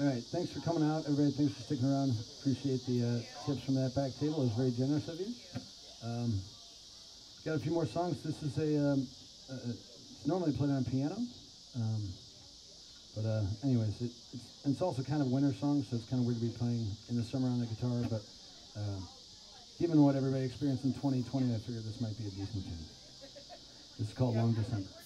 All right, thanks for coming out, everybody. Thanks for sticking around. Appreciate the uh, tips from that back table. It was very generous of you. Um, got a few more songs. This is a, um, uh, it's normally played on piano, um, but uh, anyways, it, it's, and it's also kind of winter song, so it's kind of weird to be playing in the summer on the guitar. But uh, given what everybody experienced in 2020, I figured this might be a decent tune. This is called Long December.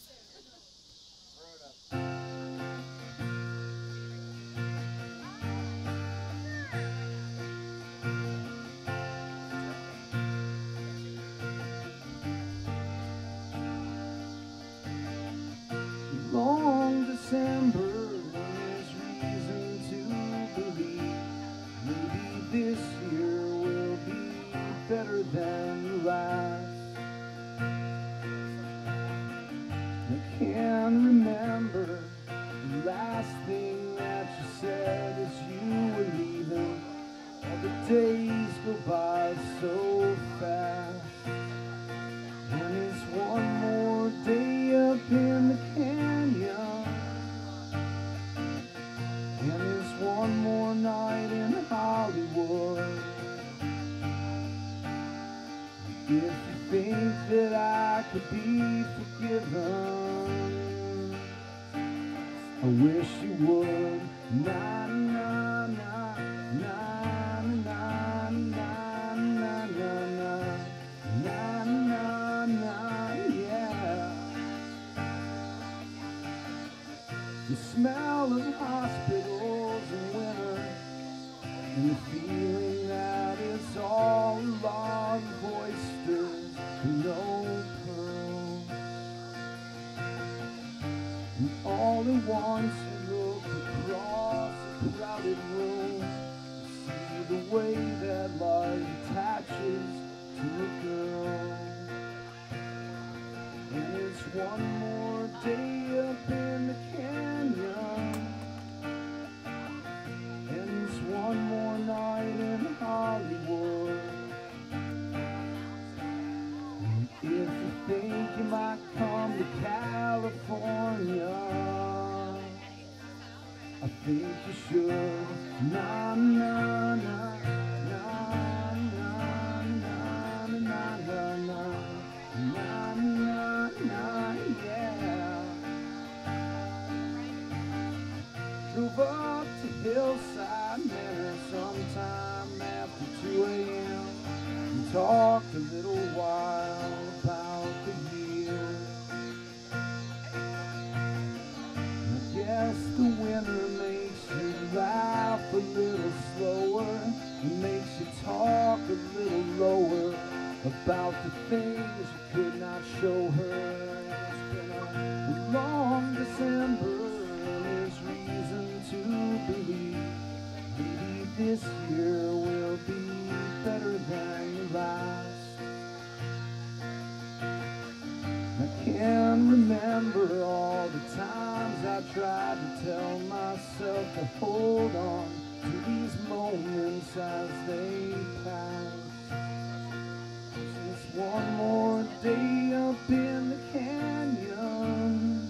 Could be forgiven, I wish you would. Na na na na na na na na na na na na yeah. The smell of hospitals in winter and the feeling And all at once look across a crowded room, see the way that light attaches to a girl. And it's one more day up in the canyon. And it's one more night in Hollywood. If think you might come to California, I think you should. Na na na na na na na na na na na na yeah. Drove up to Hillside Manor sometime after 2 a.m. and talked a little guess the winter makes you laugh a little slower and makes you talk a little lower about the things you could not show her. It's been a long December there's reason to believe maybe this year remember all the times I tried to tell myself to hold on to these moments as they pass. Just one more day up in the canyon,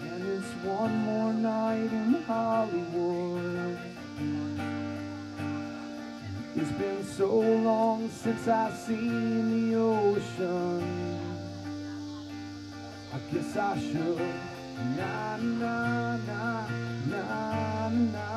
and it's one more night in Hollywood. It's been so long since I've seen the ocean. I guess I should. Na na na na na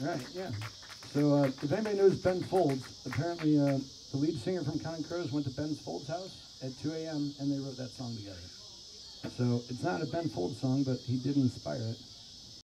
Right, yeah. So uh, if anybody knows Ben Folds, apparently uh, the lead singer from Counting Crows went to Ben Folds' house at 2 a.m. and they wrote that song together. So it's not a Ben Folds song, but he did inspire it.